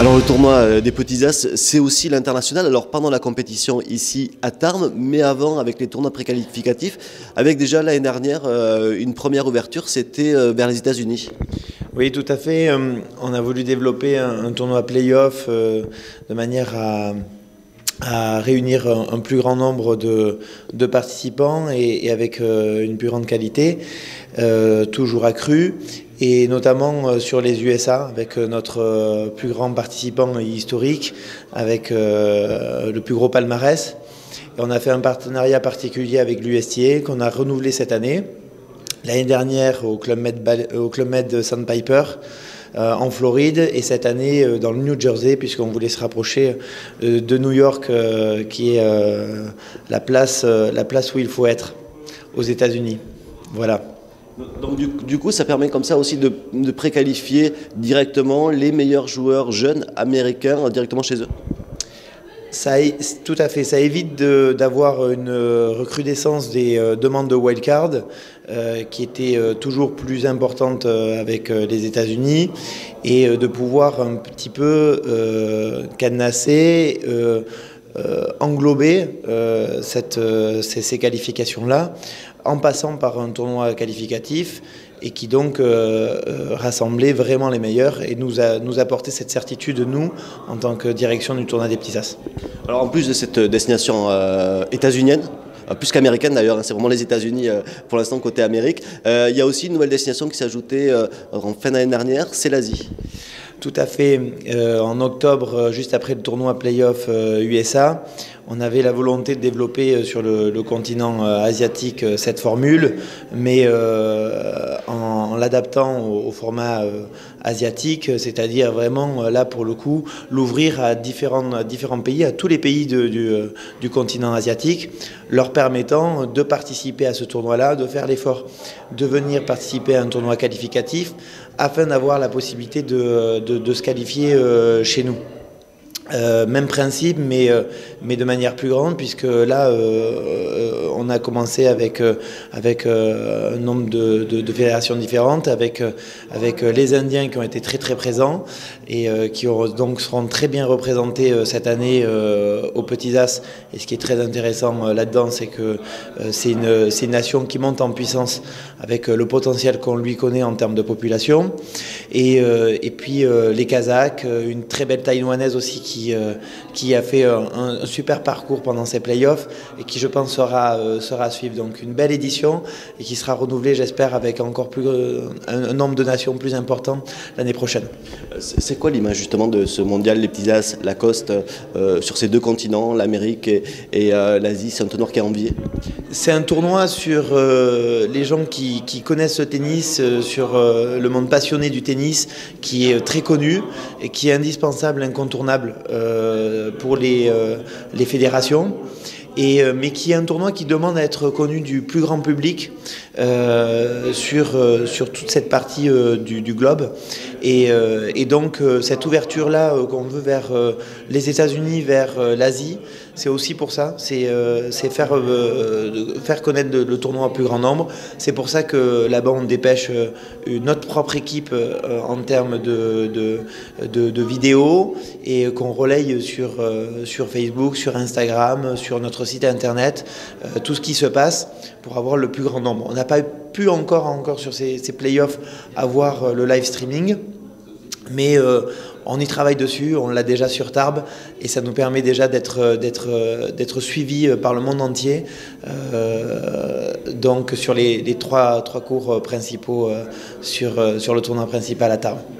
Alors le tournoi euh, des Petits As, c'est aussi l'international. Alors pendant la compétition ici à Tarn, mais avant avec les tournois préqualificatifs, avec déjà l'année dernière euh, une première ouverture, c'était euh, vers les États-Unis. Oui, tout à fait. On a voulu développer un, tournoi playoff de manière à, réunir un, plus grand nombre de, participants et, et, avec une plus grande qualité, toujours accrue et notamment euh, sur les USA avec euh, notre euh, plus grand participant historique, avec le plus gros palmarès. Et on a fait un partenariat particulier avec l'USTA qu'on a renouvelé cette année. L'année dernière au Club Med, au Club Sandpiper en Floride et cette année dans le New Jersey puisqu'on voulait se rapprocher de New York qui est la, place, la place où il faut être aux États-Unis. Voilà. Donc du, coup, ça permet comme ça aussi de, préqualifier directement les meilleurs joueurs jeunes américains directement chez eux ça, tout à fait. Ça évite d'avoir une recrudescence des euh, demandes de wildcard euh, qui étaient euh, toujours plus importantes avec les États-Unis et de pouvoir un petit peu cadenasser, englober ces qualifications-là en passant par un tournoi qualificatif et qui donc euh, euh, rassemblait vraiment les meilleurs et nous, a, cette certitude, nous, en tant que direction du tournoi des Petits As. Alors en plus de cette destination euh, états-unienne, plus qu'américaine d'ailleurs, hein, c'est vraiment les États-Unis pour l'instant côté Amérique. il y a aussi une nouvelle destination qui s'est ajoutée en fin d'année dernière, c'est l'Asie. Tout à fait. en octobre, juste après le tournoi playoff USA, on avait la volonté de développer euh, sur le, continent euh, asiatique euh, cette formule, mais en, l'adaptant au, format asiatique, c'est-à-dire vraiment là pour le coup l'ouvrir à différents, différents pays, à tous les pays du, continent asiatique, leur permettant de participer à ce tournoi-là, de faire l'effort de venir participer à un tournoi qualificatif afin d'avoir la possibilité de se qualifier chez nous. Euh, même principe, mais, euh, mais de manière plus grande, puisque là, euh, on a commencé avec, avec un nombre de, fédérations différentes, avec, avec les Indiens qui ont été très très présents et qui donc seront très bien représentés cette année aux Petits As. Et ce qui est très intéressant là-dedans, c'est que c'est une, une, nation qui monte en puissance avec le potentiel qu'on lui connaît en termes de population. Et, et puis les Kazakhs, une très belle taïwanaise aussi qui euh, qui, a fait un, super parcours pendant ces playoffs et qui, je pense, sera, euh, sera à suivre. Donc une belle édition et qui sera renouvelée, j'espère, avec encore plus euh, un, nombre de nations plus important l'année prochaine. C'est quoi l'image justement de ce mondial Les Petits As, Lacoste, sur ces deux continents, l'Amérique et, l'Asie? C'est un tournoi qui est envié C'est un tournoi sur les gens qui, qui, connaissent le tennis, sur le monde passionné du tennis, qui est très connu et qui est indispensable, incontournable pour les, euh, fédérations. Euh, mais qui est un tournoi qui demande à être connu du plus grand public sur, sur toute cette partie du, du, globe. Et, et donc cette ouverture-là qu'on veut vers les États-Unis, vers l'Asie, c'est aussi pour ça, c'est euh, faire, euh, faire connaître le, tournoi au plus grand nombre. C'est pour ça que là-bas on dépêche euh, notre propre équipe en termes de, de, vidéos et qu'on relaye sur, sur Facebook, sur Instagram, sur notre site internet, tout ce qui se passe pour avoir le plus grand nombre. On pas pu encore, encore sur ces, playoffs avoir le live streaming, mais on y travaille dessus, on l'a déjà sur Tarbes et ça nous permet déjà d'être d'être suivi euh, par le monde entier. Euh, donc sur les, trois, trois cours principaux euh, sur, sur le tournoi principal à Tarbes.